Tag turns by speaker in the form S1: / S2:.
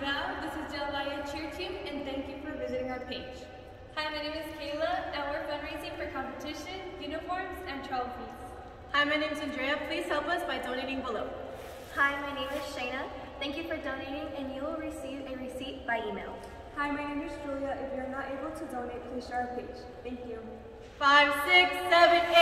S1: Val. This is Del Valle Cheer Team, and thank you for visiting our page.
S2: Hi, my name is Kayla, and we're fundraising for competition, uniforms, and trophies.
S3: Hi, my name is Andrea. Please help us by donating below.
S4: Hi, my name is Shayna. Thank you for donating, and you will receive a receipt by email.
S5: Hi, my name is Julia. If you're not able to donate, please share our page. Thank you.
S3: Five, six, seven, eight.